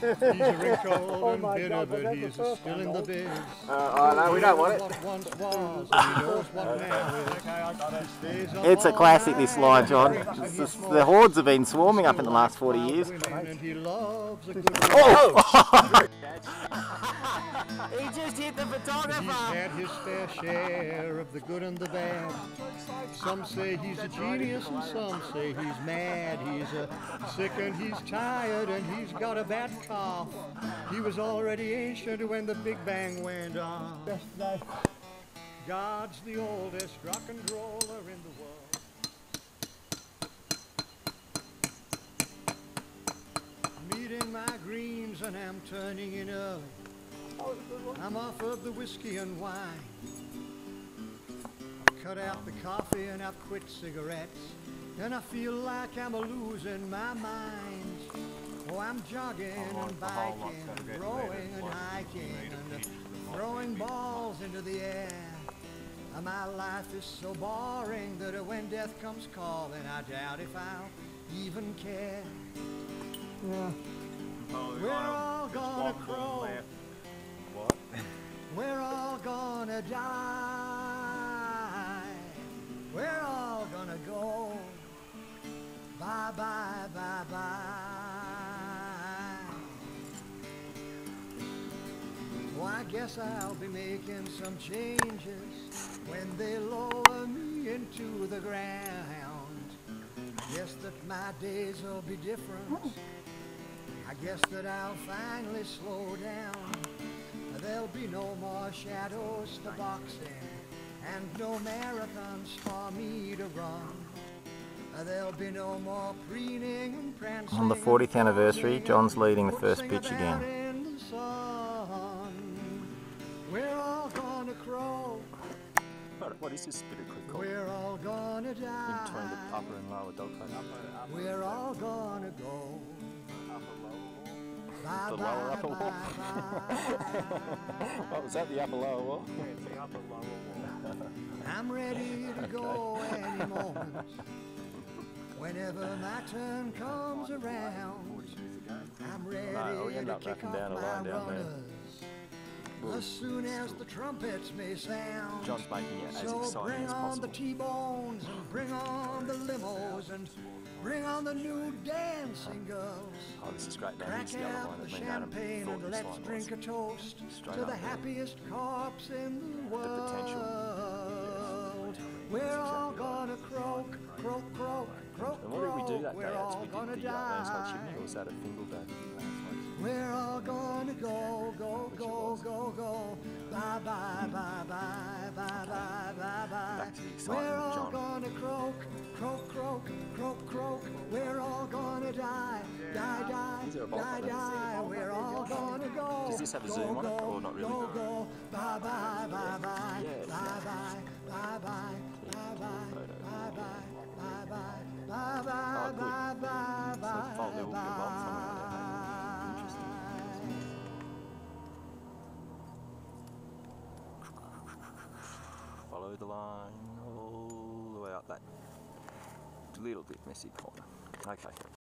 He's a wrinkled Oh and bitter, God, but that the he's still in the biz. Uh, oh no, we don't want it. What once was, and he knows what now is. Okay, I got it. Stays up It's a classic, this line, John. drinks and It's he just- the hordes have been swarming up in the last 40 years. women, And he loves a good Oh! he just hit the He's photographer! had his fair share of the good and the bad. Some say he's a genius and some say he's mad. He's a sick and he's tired and he's got a bad cough. He was already ancient when the Big Bang went off. Yesterday. God's the oldest rock and roller in the world. Meeting my greens and I'm turning in early. I'm off of the whiskey and wine. Cut out the coffee and I've quit cigarettes. And I feel like I'm a losing my mind. Oh, I'm jogging and biking, and rowing and hiking, and uh, throwing balls into the air. And my life is so boring that when death comes calling, I doubt if I'll even care. Yeah. We're all gonna croak. What? We're all gonna die. We're all gonna go. Bye bye bye I guess I'll be making some changes when they lower me into the ground. I guess that my days will be different. I guess that I'll finally slow down. There'll be no more shadows for boxing and no marathons for me to run. There'll be no more preening and prancing. On the 40th anniversary, John's leading the first pitch again. What, what is this bit of quick called? We're all gonna In between the die. upper and lower dog code. We're all gonna go. Bye The bye lower upper bye wall. bye. Oh, was that the upper lower wall? I'm ready to go any moment. Whenever my turn comes around, I'm ready No, to kick off down my line down there. As soon as the trumpets may sound. John's making it as So exciting bring as on possible. the T-bones and bring on the limos and bring on the new dancing girls. Oh, this is great. Now Crack the other the that me and Adam thought and let's drink a toast Straight to the happiest corpse in the world. potential. We're all gonna croak, croak, croak, croak, And what did we do that We're day? Actually, gonna did the uh. Chimney, or was that at Fingal Day? We're croak, croak, croak, croak, croak. We're all gonna die, die, die, Is there a bolt die, die. We're all gonna go. Does this have a go, zoom on it, go, or not really? Go, go. Bye, bye, bye, bye, bye, bye, bye, bye, bye, bye, bye, bye, bye, bye, bye, bye, bye, bye, bye, fault there will be a bolt somewhere there, bye. Follow the line up that little bit messy corner. Okay.